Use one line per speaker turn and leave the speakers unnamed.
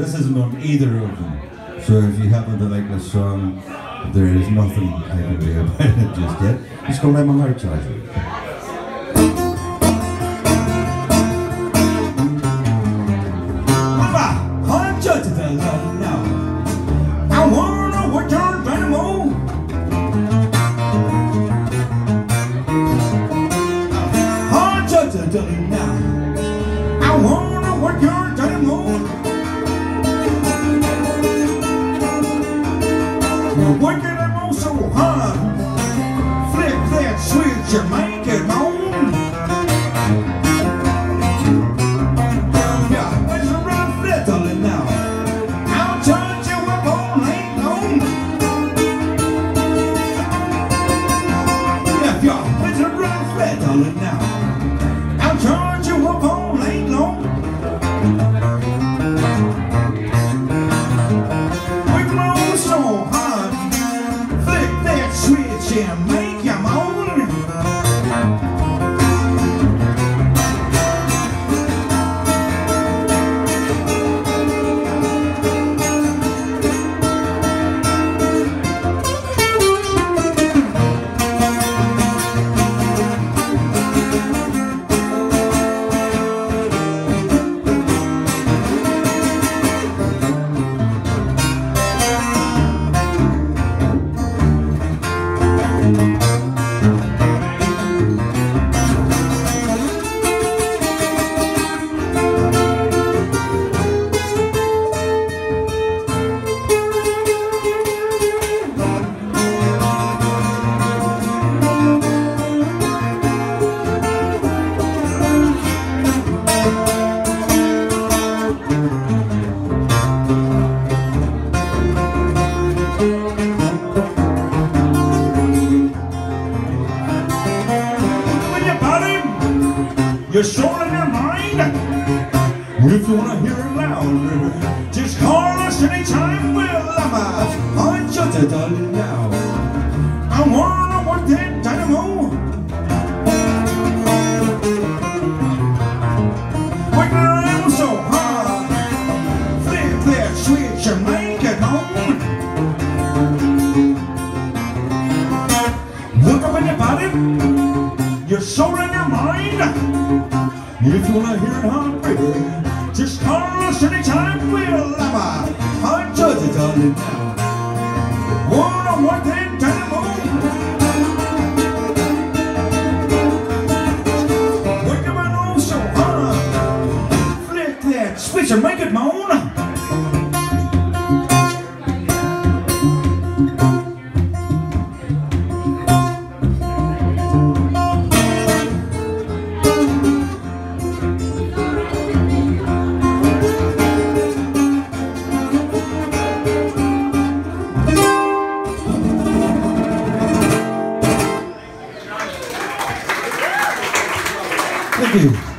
This isn't on either of them. So if you happen to like this song, there is nothing I can do about it just yet. It's called I'm a Hard Charger.
Now. I wanna Working them all so hard. Flip that switch and make it moan. Yeah, now? I'll charge you up all night long. Yeah, now? I'll charge switch and you're showing in your mind. If you wanna hear it louder, just call us anytime. Well, I'm just a darling now. I wanna work that dynamo. Around so hard, flip that switch and make it moan. Look up in your body. You're so in your mind. If you wanna hear it hard, baby, just call us anytime. We'll have a hard judge on it now. Wanna work that dynamo? Work your man on so hard. Flip that switch and make it moan.
You.